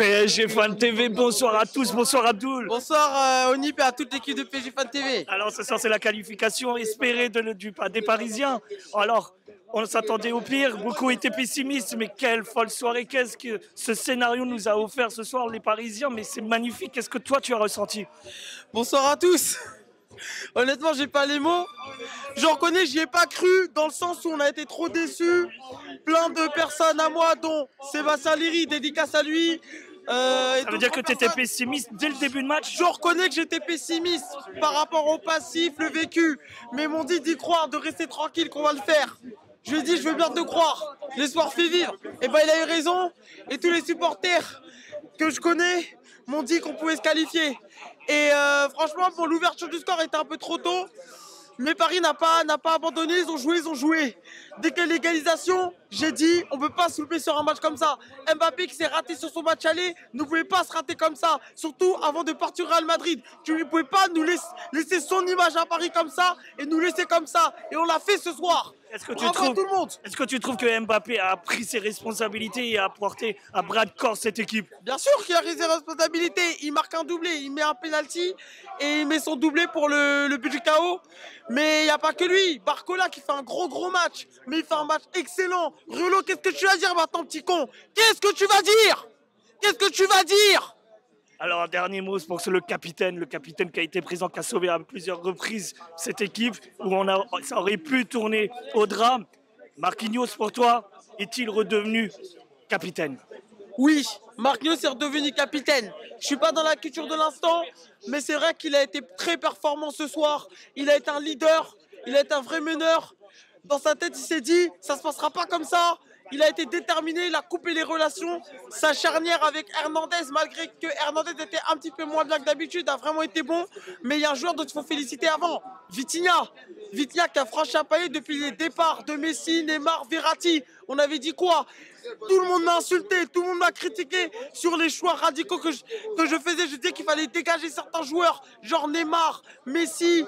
PSG Fan TV, bonsoir à tous, bonsoir Abdoul. Bonsoir euh, Onip et à toute l'équipe de PSG Fan TV. Alors ce soir c'est la qualification espérée de, du, des Parisiens. Alors on s'attendait au pire, beaucoup étaient pessimistes, mais quelle folle soirée, qu'est-ce que ce scénario nous a offert ce soir les Parisiens, mais c'est magnifique, qu'est-ce que toi tu as ressenti? Bonsoir à tous Honnêtement, j'ai pas les mots. Je reconnais, j'y ai pas cru, dans le sens où on a été trop déçus. Plein de personnes à moi, dont Sébastien Léry, dédicace à lui. Euh, Ça veut dire que tu étais pessimiste dès le début de match Je reconnais que j'étais pessimiste par rapport au passif, le vécu. Mais m'ont dit d'y croire, de rester tranquille, qu'on va le faire. Je lui ai dit, je veux bien te croire. L'espoir fait vivre. Et ben, il a eu raison. Et tous les supporters que je connais m'ont dit qu'on pouvait se qualifier. Et euh, franchement, pour l'ouverture du score était un peu trop tôt. Mais Paris n'a pas, n'a pas abandonné, ils ont joué, ils ont joué. Dès que l'égalisation, j'ai dit, on ne peut pas se louper sur un match comme ça. Mbappé qui s'est raté sur son match aller, ne pouvait pas se rater comme ça. Surtout avant de partir au Real Madrid. Tu ne pouvais pas nous laisser, laisser son image à Paris comme ça et nous laisser comme ça. Et on l'a fait ce soir. Est-ce que, tu trouves, tout le monde. est-ce que tu trouves que Mbappé a pris ses responsabilités et a porté à bras de corps cette équipe? Bien sûr qu'il a pris ses responsabilités. Il marque un doublé, il met un penalty et il met son doublé pour le, le but du chaos. Mais il n'y a pas que lui. Barcola qui fait un gros gros match. Mais il fait un match excellent. Rulo, qu'est-ce que tu vas dire maintenant, petit con? Qu'est-ce que tu vas dire? Qu'est-ce que tu vas dire? Alors, un dernier mot pour le capitaine, le capitaine qui a été présent, qui a sauvé à plusieurs reprises cette équipe, où on a, ça aurait pu tourner au drame. Marquinhos, pour toi, est-il redevenu capitaine? Oui, Marquinhos est redevenu capitaine. Je suis pas dans la culture de l'instant, mais c'est vrai qu'il a été très performant ce soir. Il a été un leader, il a été un vrai meneur. Dans sa tête, il s'est dit, ça se passera pas comme ça. Il a été déterminé, il a coupé les relations. Sa charnière avec Hernandez, malgré que Hernandez était un petit peu moins bien que d'habitude, a vraiment été bon. Mais il y a un joueur dont il faut féliciter avant, Vitinha. Vitinha qui a franchi un palier depuis les départs de Messi, Neymar, Verratti. On avait dit quoi? Tout le monde m'a insulté, tout le monde m'a critiqué sur les choix radicaux que je, que je faisais. Je disais qu'il fallait dégager certains joueurs, genre Neymar, Messi,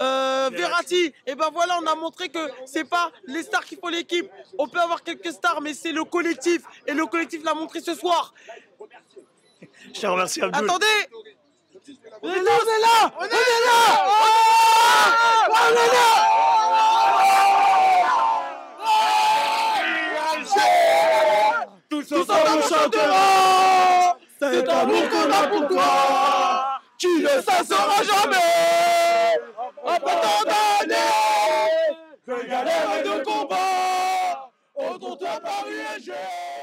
euh, Verratti, et eh ben voilà, on a montré que c'est pas les stars qui font l'équipe. On peut avoir quelques stars, mais c'est le collectif, et le collectif l'a montré ce soir. Je te remercie. Attendez. On est là, on est là. On est là. On est là. Tous ensemble nous chanterons Cet amour qu'on a pour toi. Tu ne cesseras jamais d'années de galères et de combats, autour de Paris et